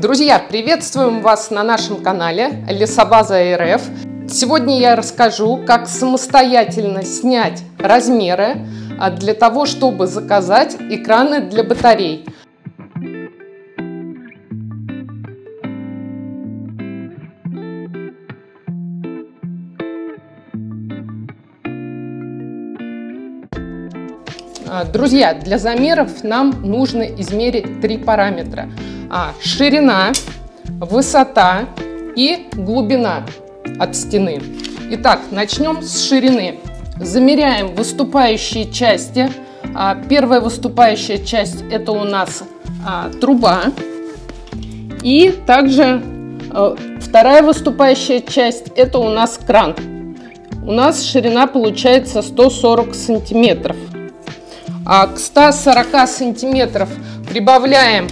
Друзья, приветствуем вас на нашем канале Лесобаза РФ. Сегодня я расскажу, как самостоятельно снять размеры а, для того, чтобы заказать экраны для батарей. Друзья, для замеров нам нужно измерить три параметра. А, ширина, высота и глубина от стены. Итак, начнем с ширины. Замеряем выступающие части. А, первая выступающая часть это у нас труба. И также вторая выступающая часть это у нас кран. У нас ширина получается 140 сантиметров. А к 140 сантиметров прибавляем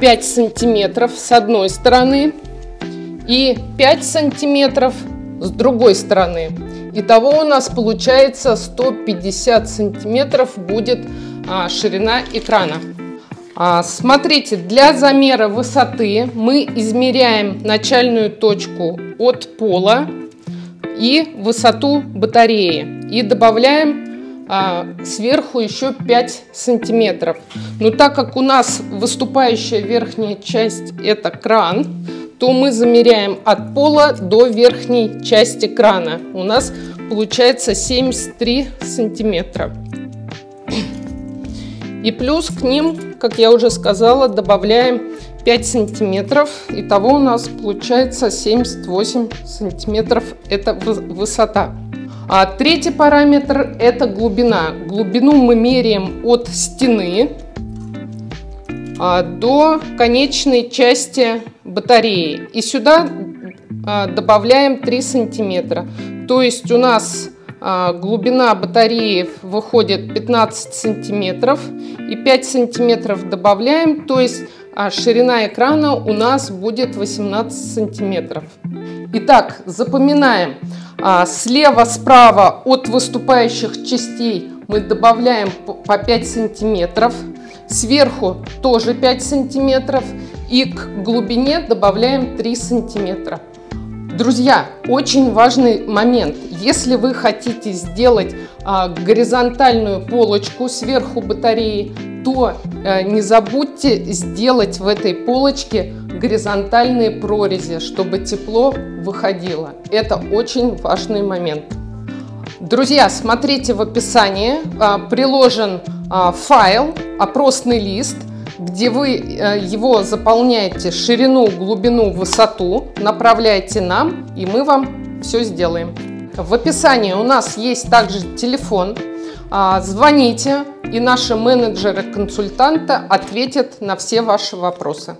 5 а, сантиметров с одной стороны и 5 сантиметров с другой стороны. Итого у нас получается 150 сантиметров будет а, ширина экрана. Смотрите, для замера высоты мы измеряем начальную точку от пола и высоту батареи и добавляем а, сверху еще 5 сантиметров. Но так как у нас выступающая верхняя часть это кран, то мы замеряем от пола до верхней части крана. У нас получается 73 сантиметра. И плюс к ним, как я уже сказала, добавляем 5 сантиметров. Итого у нас получается 78 сантиметров. Это высота. А третий параметр – это глубина. Глубину мы меряем от стены а, до конечной части батареи. И сюда а, добавляем 3 сантиметра. То есть у нас а, глубина батареи выходит 15 сантиметров и 5 сантиметров добавляем, то есть ширина экрана у нас будет 18 сантиметров. Итак, запоминаем. А, слева, справа от выступающих частей мы добавляем по 5 сантиметров. Сверху тоже 5 сантиметров. И к глубине добавляем 3 сантиметра. Друзья, очень важный момент. Если вы хотите сделать а, горизонтальную полочку сверху батареи, то а, не забудьте сделать в этой полочке горизонтальные прорези, чтобы тепло выходило. Это очень важный момент. Друзья, смотрите в описании, а, приложен а, файл, опросный лист, где вы э, его заполняете ширину, глубину, высоту, направляете нам, и мы вам все сделаем. В описании у нас есть также телефон. А, звоните, и наши менеджеры-консультанты ответят на все ваши вопросы.